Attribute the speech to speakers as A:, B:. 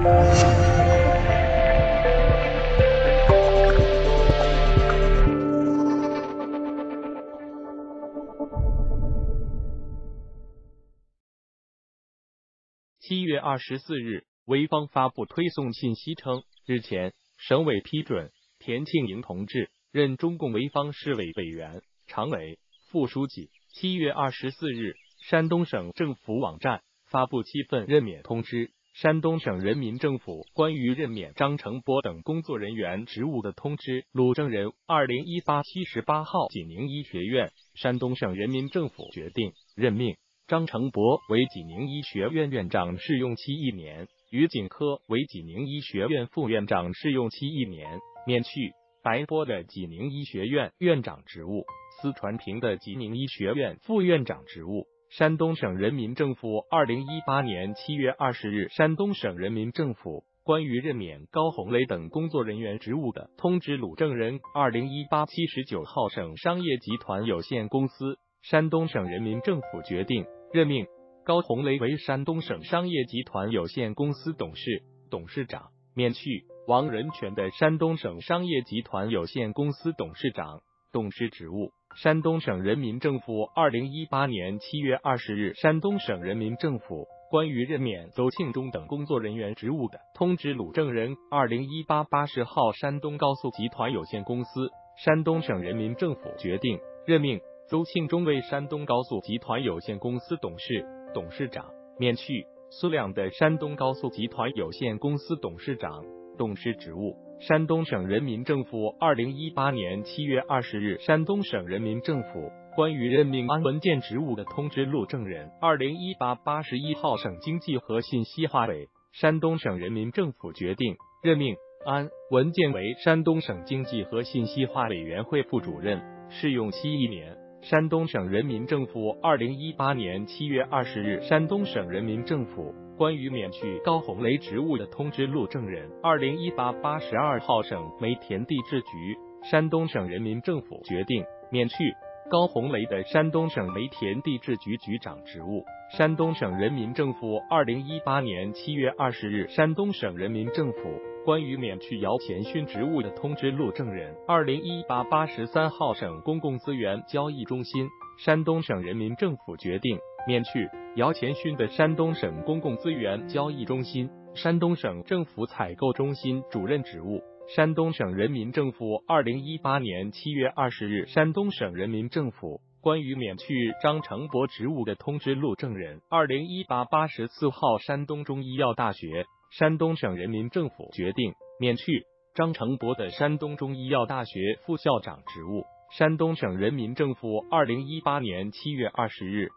A: 七月二十四日，潍坊发布推送信息称，日前省委批准田庆莹同志任中共潍坊市委委员、常委、副书记。七月二十四日，山东省政府网站发布七份任免通知。山东省人民政府关于任免张成波等工作人员职务的通知，鲁正人，二零一八七十八号，济宁医学院。山东省人民政府决定任命。张成博为济宁医学院院长，试用期一年；于锦科为济宁医学院副院长，试用期一年，免去白波的济宁医学院院长职务，司传平的济宁医学院副院长职务。山东省人民政府二零一八年七月二十日，山东省人民政府关于任免高红雷等工作人员职务的通知，鲁正人，二零一八七十九号，省商业集团有限公司。山东省人民政府决定。任命高红雷为山东省商业集团有限公司董事、董事长，免去王仁全的山东省商业集团有限公司董事长、董事职务。山东省人民政府二零一八年七月二十日，山东省人民政府关于任免邹庆忠等工作人员职务的通知，鲁正人，二零一八八十号，山东高速集团有限公司。山东省人民政府决定任命。邹庆忠为山东高速集团有限公司董事、董事长，免去孙亮的山东高速集团有限公司董事长、董事职务。山东省人民政府二零一八年七月二十日，山东省人民政府关于任命安文件职务的通知录证人。二零一八八十一号，省经济和信息化委，山东省人民政府决定任命安文件为山东省经济和信息化委员会副主任，试用期一年。山东省人民政府二零一八年七月二十日，山东省人民政府关于免去高红雷职务的通知录证人。二零一八八十二号，省煤田地质局，山东省人民政府决定免去高红雷的山东省煤田地质局局长职务。山东省人民政府二零一八年七月二十日，山东省人民政府。关于免去姚前勋职务的通知录证人。二零一八八十三号，省公共资源交易中心，山东省人民政府决定免去姚前勋的山东省公共资源交易中心、山东省政府采购中心主任职务。山东省人民政府二零一八年七月二十日，山东省人民政府关于免去张成博职务的通知录证人。二零一八八十四号，山东中医药大学。山东省人民政府决定免去张成博的山东中医药大学副校长职务。山东省人民政府二零一八年七月二十日，